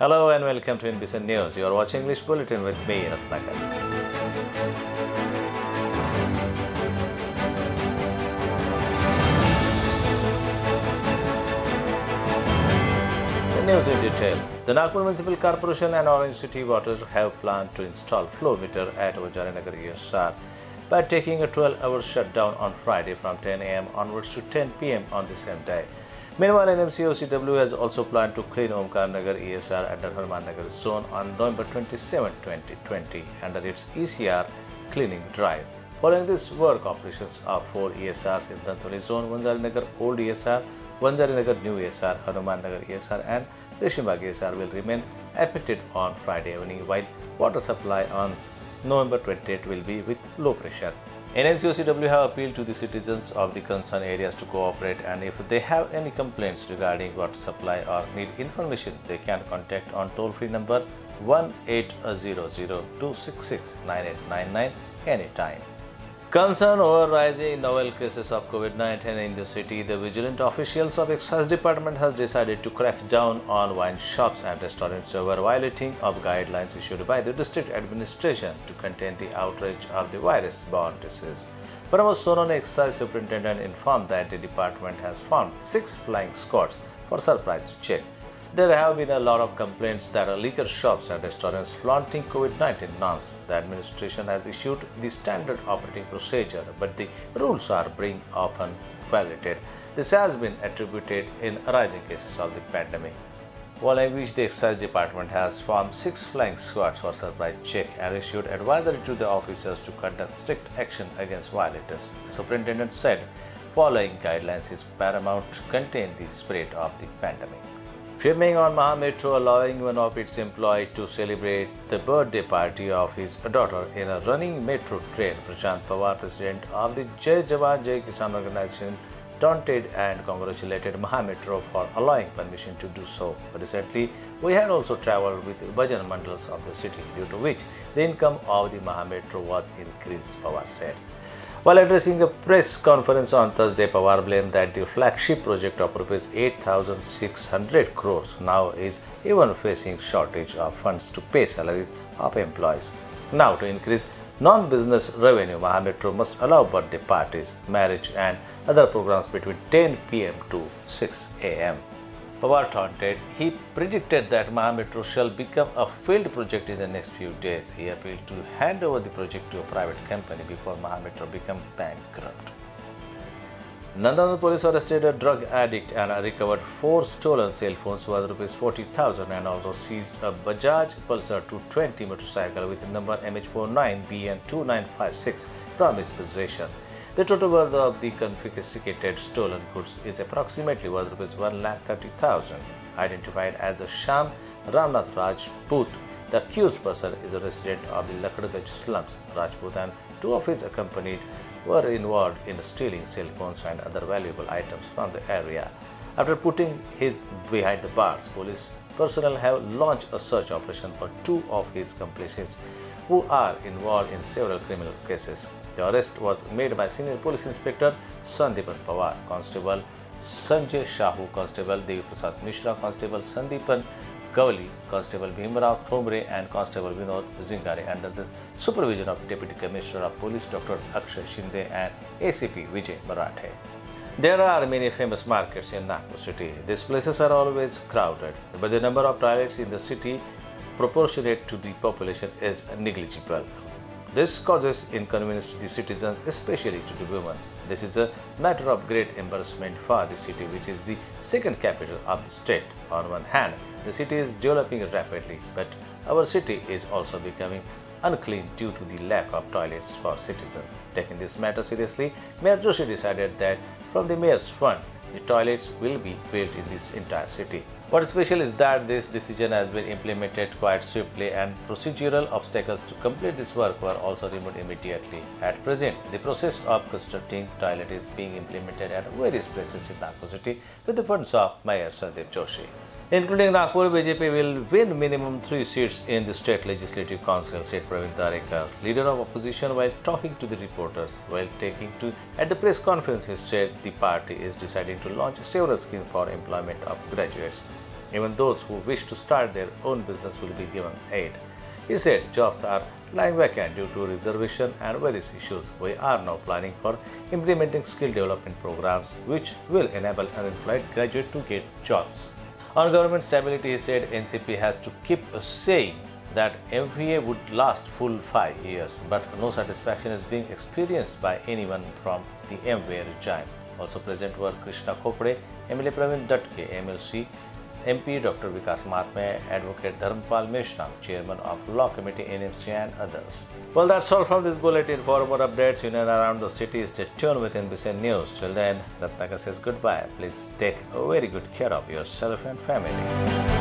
Hello and welcome to INBCN News. You are watching English Bulletin with me, Ratnakar. News in detail. The Nagpur Municipal Corporation and Orange City Water have planned to install flow meter at Vanjari Nagar ESR by taking a 12-hour shutdown on Friday from 10 a.m. onwards to 10 p.m. on the same day. Meanwhile, NMCOCW has also planned to clean Omkar Nagar ESR under Hanuman Nagar zone on November 27, 2020 under its ESR cleaning drive. Following this work, operations of four ESRs in Dhantoli zone, Vanjari Nagar Old ESR, Vanjari Nagar New ESR, Hanuman Nagar ESR and Reshimbag ESR will remain affected on Friday evening while water supply on November 28 will be with low pressure. NMCOCW have appealed to the citizens of the concerned areas to cooperate and if they have any complaints regarding water supply or need information, they can contact on toll-free number 1-800-266-9899 anytime. Concern over rising novel cases of COVID-19 in the city, the vigilant officials of Excise Department has decided to crack down on wine shops and restaurants over violating of guidelines issued by the district administration to contain the outrage of the virus-borne disease. Pramod Sonone, Excise Superintendent, informed that the department has formed six flying squads for surprise check. There have been a lot of complaints that liquor shops and restaurants flaunting COVID-19 norms. The administration has issued the standard operating procedure, but the rules are being often violated. This has been attributed in rising cases of the pandemic. While in which the Excise Department has formed six flying squads for surprise check and issued advisory to the officers to conduct strict action against violators. The superintendent said following guidelines is paramount to contain the spread of the pandemic. Filming on Mahametro allowing one of its employees to celebrate the birthday party of his daughter in a running metro train, Prashant Pawar, president of the Jai Jawan Jai Kisan organization, taunted and congratulated Mahametro for allowing permission to do so. Recently, we had also traveled with Bhajan Mandals of the city, due to which the income of the Mahametro was increased, Pawar said. While addressing a press conference on Thursday, Pawar blamed that the flagship project of rupees 8,600 crores now is even facing shortage of funds to pay salaries of employees. Now, to increase non-business revenue, Mahametro must allow birthday parties, marriage and other programs between 10 pm to 6 am. Pawar taunted, he predicted that Mahametro shall become a failed project in the next few days. He appealed to hand over the project to a private company before Mahametro become bankrupt. Nandanvan police arrested a drug addict and recovered four stolen cell phones worth rupees 40,000 and also seized a Bajaj Pulsar 220 motorcycle with number MH49BN2956 from his possession. The total worth of the confiscated stolen goods is approximately worth rupees 1,30,000. Identified as a Sham Ramnath Rajput, the accused person is a resident of the Lakadganj slums. Rajput and two of his accompanied were involved in stealing cell phones and other valuable items from the area. After putting his behind the bars, police personnel have launched a search operation for two of his accomplices who are involved in several criminal cases. The arrest was made by Senior Police Inspector Sandeepan Pawar, Constable Sanjay Shahu, Constable Devi Prasad Mishra, Constable Sandeepan Gawli, Constable Bhimrao Thomre and Constable Vinod Zingare under the supervision of Deputy Commissioner of Police Dr. Akshay Shinde and ACP Vijay Marathe. There are many famous markets in Nagpur city. These places are always crowded, but the number of toilets in the city proportionate to the population is negligible. This causes inconvenience to the citizens, especially to the women. This is a matter of great embarrassment for the city, which is the second capital of the state. On one hand, the city is developing rapidly, but our city is also becoming unclean due to the lack of toilets for citizens. Taking this matter seriously, Mayor Joshi decided that from the mayor's fund, the toilets will be built in this entire city. What is special is that this decision has been implemented quite swiftly and procedural obstacles to complete this work were also removed immediately. At present, the process of constructing toilet is being implemented at various places in Nagpur city with the funds of Mayor Sandeep Joshi. Including Nagpur, BJP will win minimum three seats in the state legislative council, said Praveen Darekar, leader of opposition, while talking to the reporters. While taking to at the press conference, he said the party is deciding to launch several schemes for employment of graduates. Even those who wish to start their own business will be given aid. He said jobs are lying vacant due to reservation and various issues. We are now planning for implementing skill development programs which will enable unemployed graduates to get jobs. On government stability, he said NCP has to keep saying that MVA would last full five years, but no satisfaction is being experienced by anyone from the MVA regime. Also present were Krishna Khopade, MLA Praveen Datke, MLC, MP Dr. Vikas Mahatme, Advocate Dharmpal Meshram, Chairman of Law Committee NMC and others. Well, that's all from this bulletin. For more updates in and around the city, stay tuned with INBCN News. Till then, Ratnakar says goodbye. Please take very good care of yourself and family.